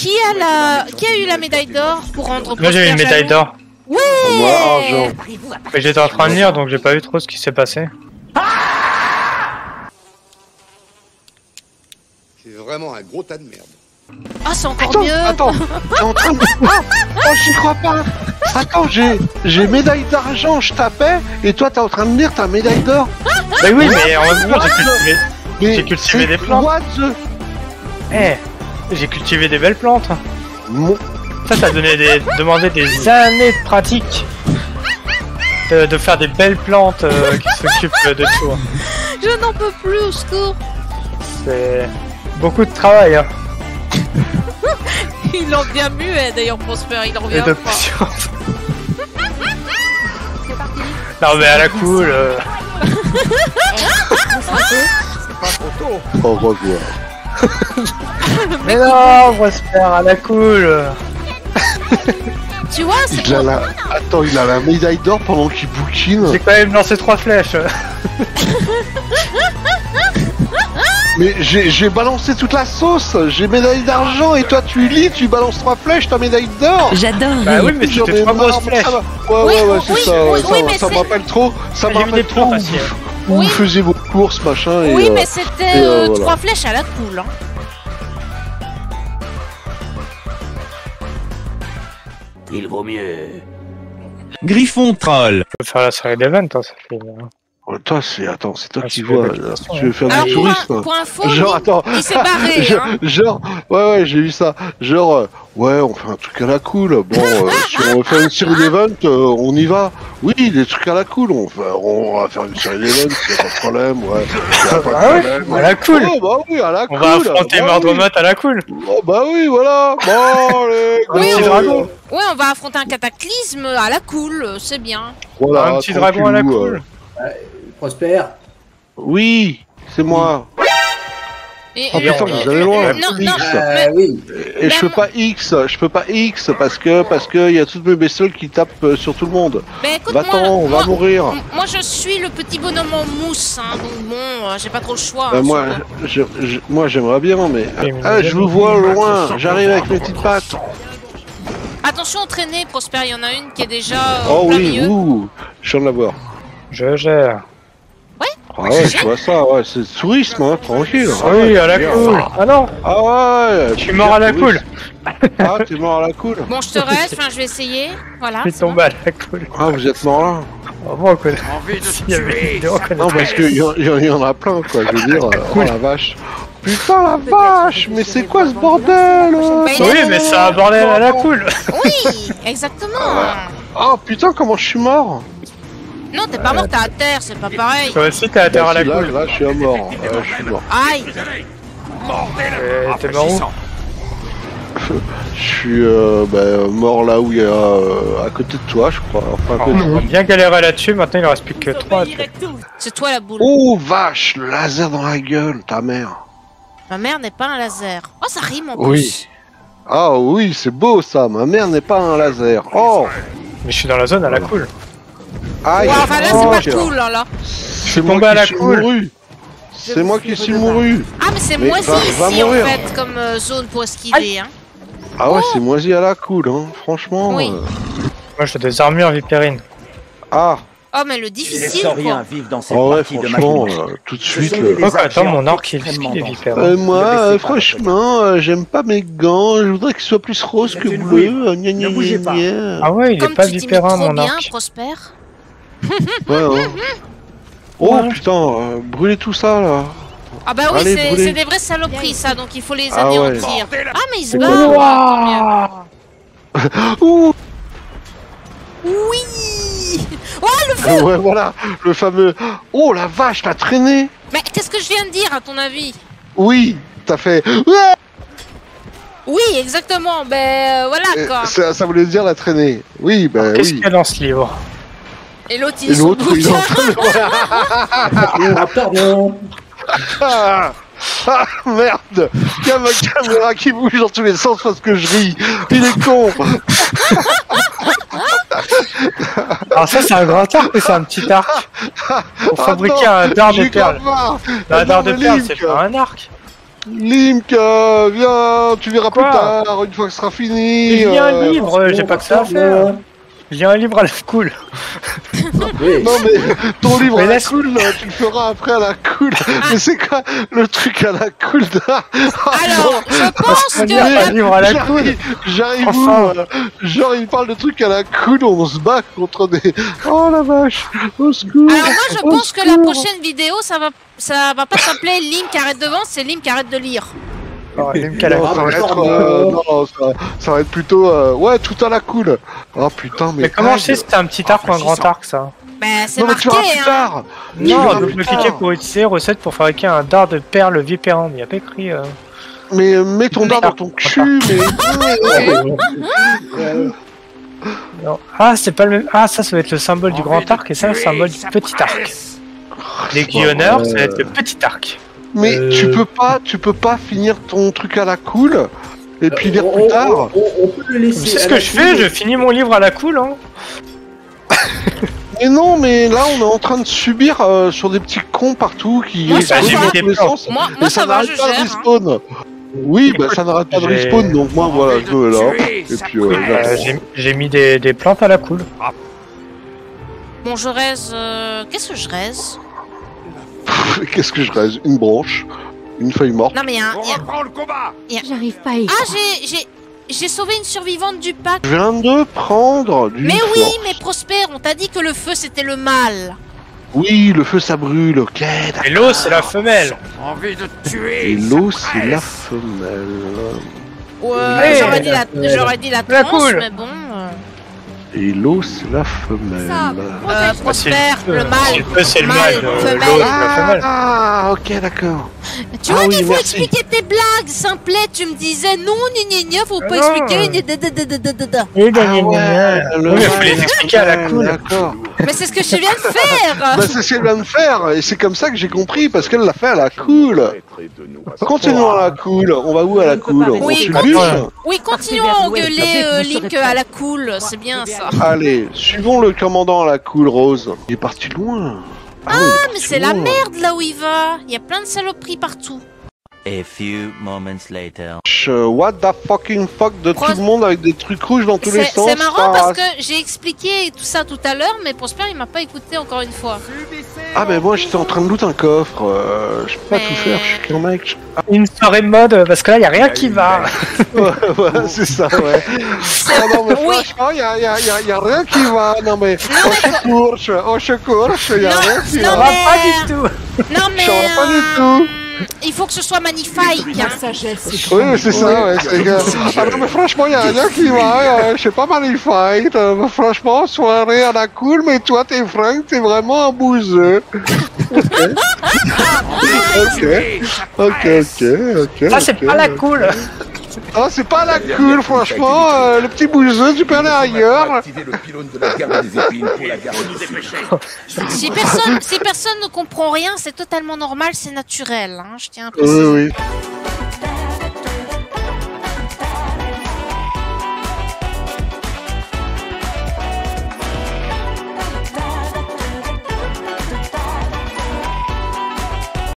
Qui a la, qui a eu la médaille d'or pour rendre Moi j'ai eu une médaille d'or. Ouais. Moi, argent. Mais j'étais en train de lire donc j'ai pas vu trop ce qui s'est passé. C'est vraiment un gros tas de merde. Ah, c'est encore Attends, mieux. attends, t'es en train de... Ah, oh, j'y crois pas Attends, j'ai, j'ai médaille d'argent, je tapais, et toi t'es en train de me dire t'as médaille d'or Bah oui mais en même temps j'ai cultivé... Mais J'ai cultivé c'est des plantes. What the... Eh, j'ai cultivé des belles plantes. Mon- Ça, ça donnait des... demandé des années de pratique. De, de faire des belles plantes euh, qui s'occupent de tout. Je n'en peux plus, au secours. C'est beaucoup de travail hein. Il en vient muet, d'ailleurs, Prosper. Il en et revient de pas. patience. Non mais à la cool. euh, Au revoir. Mais non, Prosper, à la cool. Tu vois, c'est Il a la... Attends, il a la médaille d'or pendant qu'il bouquine. J'ai quand même lancé trois flèches. Mais j'ai, j'ai balancé toute la sauce J'ai médaille d'argent, et toi tu lis, tu balances trois flèches, t'as médaille d'or J'adore Bah oui, mais c'était ai trois grosses flèches. ça va. Ouais, Oui, ouais, ouais, c'est oui, ça, oui, ouais, oui, ça, me rappelle trop, ça me rappelle trop où, aussi, où Oui. vous faisiez vos courses, machin, et Oui, euh, mais c'était euh, euh, voilà. trois flèches à la cool. Hein. Il vaut mieux. Griffon troll. Je peux faire la série d'event, hein, ça fait. euh, oh, toi, c'est, attends, c'est toi Ah, qui c'est vois, là. tu veux faire Alors, pour, tourisme un, pour info, Genre, attends, il s'est barré. genre, hein. genre, ouais, ouais, j'ai vu ça. Genre, euh, ouais, on fait un truc à la cool. Bon, euh, si on veut faire une série d'events, euh, on y va. Oui, des trucs à la cool. On, va- on va faire une série d'events, y a pas de problème, ouais. Pas de Ah ouais. À la cool. Oh, bah oui, à la On cool. va affronter bah à la cool. oui. Oh, bah oui, voilà. Bon, allez, Un petit go. dragon. Ouais, on va affronter un cataclysme à la cool, euh, c'est bien. Voilà, un petit dragon à la cool. euh. Prosper, Oui, c'est moi. Et, Oh, putain, et- vous allez loin. Non, X. non, euh, mais- oui. Et je peux pas X, je peux pas X parce que parce que y a toutes mes bestioles qui tapent euh, sur tout le monde. Va-t'en, on va moi, mourir. moi, je suis le petit bonhomme en mousse, hein, donc bon, euh, j'ai pas trop le choix. Euh, hein, moi, sur- je, je- moi j'aimerais bien, mais ah, je vous vois au loin. J'arrive avec mes petites pattes. Attention, entraînez, Prosper, il y en a une qui est déjà euh, Oh plein oui, milieu. ouh, je viens de la voir. Je gère. Ah ouais, je vois ça, ouais, c'est le tourisme, hein, tranquille. Oui, à la cool. Ah non, Ah ouais. je suis mort à la cool. Ah, t'es mort à la cool. Bon, je te reste, enfin, je vais essayer. Voilà. Je suis c'est bon. tombé à la cool. Ah, vous êtes mort là. Oh, bon, on connaît. Envie de S'il y avait une vidéo, on connaît. Non, parce qu'il y, en- y en- y en a plein, quoi. Je veux dire, euh, oh la vache. Putain la vache, mais c'est quoi ce bordel euh Bah, Oui, mais c'est un bordel à la cool. Oui, exactement. Oh putain, comment je suis mort Non, t'es pas mort, t'es à terre, c'est pas pareil. Toi aussi, t'es à terre à la Bah, si, là, cool. là, je suis à mort. Ouais, je suis mort. Aïe. Euh, T'es mort où Je suis euh, bah, mort là où il y a euh, à côté de toi, je crois. Enfin, à côté. On a bien galéré là-dessus, maintenant il en reste plus que 3. C'est toi la boule. Oh vache, le laser dans la gueule, ta mère. Ma mère n'est pas un laser. Oh, ça rime en Oui. plus. Ah oui, c'est beau ça. Ma mère n'est pas un laser. Oh, Mais je suis dans la zone à la cool. aïe. Ouais, enfin là, Oh, c'est pas cool, hein, là. C'est tombé moi à la suis cool. mouru. C'est moi qui suis mouru. Ah, mais c'est moisi va- ici, va en fait, comme euh, zone pour esquiver, hein. Ah ouais, c'est moisi à la cool, hein. Franchement. Oui. euh, Moi j'ai des armures vipérines. Ah, Oh, mais le Les difficile, sauriens quoi. vivent dans cette oh ouais, partie de franchement, euh, tout de suite. le- Oh, attends, mon arc il. Euh, moi, euh, franchement, euh, j'aime pas mes gants. Je voudrais qu'ils soient plus roses que bleus. couille. Gna, gna, Ne bougez gna, pas. gna. Ah ouais, il Comme est pas vipérin mon bien, arc. Prosper. Ouais, hein. Oh Ouais. putain, euh, brûlez tout ça là. Ah bah oui, c'est des vraies saloperies, ça, donc il faut les Ah ouais. anéantir. Ah, mais il se C'est bat quoi tant mieux. Ouh, Oui ouais, voilà, le fameux. Oh la vache, t'as traîné. Mais qu'est-ce que je viens de dire, à ton avis? Oui, t'as fait. Ouais Oui, exactement, ben euh, voilà, quoi. ça, ça voulait dire la traînée. Oui, ben Qu'est-ce qu'il oui. y a dans ce livre? Et l'autre, il Et l'autre, il est en bouquin. train de. Ah, pardon. Ah, ah, merde Il y a ma caméra qui bouge dans tous les sens parce que je ris. Il est con. Alors ça c'est un grand arc ou c'est un petit arc Pour fabriquer Attends, un dard de j'ai perles. marre. Un dard de perles c'est pas un arc. Link, euh, viens, tu verras Quoi plus tard, une fois que ce sera fini. A un euh, livre, j'ai pas que ça à faire. J'ai un livre à la cool. Oui. Non mais ton livre Mais à la laisse- cool, là, tu le feras après à la cool. Mais c'est quoi le truc à la cool là Alors, je pense que la livre à la cool. J'arrive, Enfin. où euh, Genre il parle de trucs à la cool, on se bat contre des... Oh la vache Au secours Alors moi je pense que la prochaine vidéo ça va ça va pas s'appeler Link arrête de vendre, c'est Link arrête de lire. Oh, Link à la Non, cool. ça va être, Oh, euh, non, ça, ça va être plutôt... euh, ouais, tout à la cool Oh putain, mais... Mais comment je sais si c'est un petit arc ou un grand arc ça Ben c'est Non mais marqué tu verras plus hein. tard Tu Non, double plus cliquer tard. pour utiliser recette pour fabriquer un dard de perles vipérantes. Il n'y a pas écrit. euh, Mais euh, mets ton dard dans ton cul, mais... Non. Ah, c'est pas le même. Ah, ça, ça va être le symbole du grand arc et ça, le symbole du petit arc. Les guillonneurs, ça va être le petit arc. Mais Euh. tu peux pas, tu peux pas finir ton truc à la cool et puis lire On- plus on- tard. On, on peut le laisser. C'est ce que la je fais, je finis mon livre à la cool. Hein. Mais non, mais là on est en train de subir euh, sur des petits cons partout qui Moi, ça sens. Moi, Et ça, va, je pas gère. hein. respawn. Oui, bah ça n'arrête pas de respawn, donc moi voilà, je là. Et puis euh, Euh, j'ai- mis des, des plantes à la cool. Bon je euh, qu'est-ce que je raise? Qu'est-ce que je reste Une branche, une feuille morte. Non mais il y a, un- y a- J'arrive pas à y Ah j'ai j'ai j'ai sauvé une survivante du pack. Je viens de prendre du Mais oui, mais Prosper, on t'a dit que le feu c'était le mal. Oui, le feu ça brûle, ok. d'accord. Et l'eau, c'est la femelle. Et l'eau c'est la femelle. Ouais, Ouais. j'aurais dit la j'aurais dit la cool. mais bon. Euh, Et l'eau c'est la femelle. Euh, Prosper, c'est le Si mal. le feu, c'est le euh, L'eau, femelle. c'est la femelle. Ah, ok, d'accord. Tu vois Ah oui, qu'il faut merci. expliquer tes blagues, simplet. Tu me disais non, ni ni ni, faut Ah pas expliquer. ni da, da, da, da, da. Oui, Ah faut les expliquer à la cool. D'accord. Mais c'est ce que je viens de faire. Bah, c'est ce qu'elle vient de faire, et c'est comme ça que j'ai compris, parce qu'elle l'a fait à la cool. Continuons à la cool. On va où à la cool? Oui, continuons à engueuler euh, Link à la cool. C'est bien ça. Allez, suivons le commandant à la cool, Rose. Il est parti loin. Ah, oui, il est Ah, mais c'est la loin. merde là où il va. Il y a plein de saloperies partout. A few moments later. Ch- What the fucking fuck de tout le monde avec des trucs rouges dans tous les C'est sens. c'est marrant parce que j'ai expliqué tout ça tout à l'heure, mais Prosper il m'a pas écouté encore une fois. Ah, mais moi j'étais en train de loot un coffre. euh, je peux pas tout faire, je suis qu'un mec. Une soirée mode, parce que là, il n'y a rien qui va. Ouais, ouais, c'est ça, ouais. Ah non, mais Oui. franchement, y a, y, a, y, a, y a rien qui va. Non, mais au secours, au secours, y a Non, rien qui non, va. mais- pas du tout. Non mais Je pas du euh, tout. Il faut que ce soit magnifique. Hein. sagesse, c'est Oui, c'est ça, ouais. c'est que- Ah non, mais franchement, y a rien qui va. Je sais pas magnifique. euh, franchement, soirée à la cool, mais toi, t'es Frank, t'es vraiment un bouseux. ok. Ok, ok, ok. Ça, c'est pas la cool. Ah, c'est pas la cool, franchement. euh, le petit peux aller ailleurs. Activer le pylône de la garde des épines pour la garde des Si personne, si personne ne comprend rien, c'est totalement normal, c'est naturel. Hein, je tiens à préciser. Oui, oui.